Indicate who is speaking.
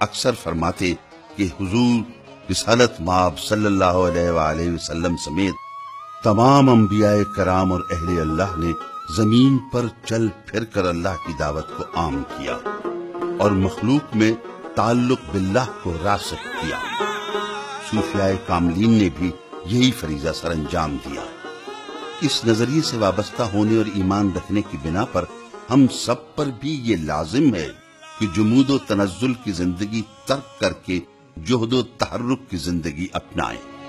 Speaker 1: اکثر فرماتے کہ حضور رسالت ماب صلی اللہ علیہ وآلہ وسلم سمیت تمام انبیاء کرام اور اہل اللہ نے زمین پر چل پھر کر اللہ کی دعوت کو عام کیا اور مخلوق میں تعلق باللہ کو راسخ کیا۔ صوفیاء کاملین نے بھی یہی فریضہ سر انجام دیا۔ اس نظریے سے وابستہ ہونے اور ایمان رکھنے کی بنا پر ہم سب پر بھی یہ لازم ہے کہ جمود و تنزل کی زندگی ترک کر کے جہد و تحرک کی زندگی اپنائیں۔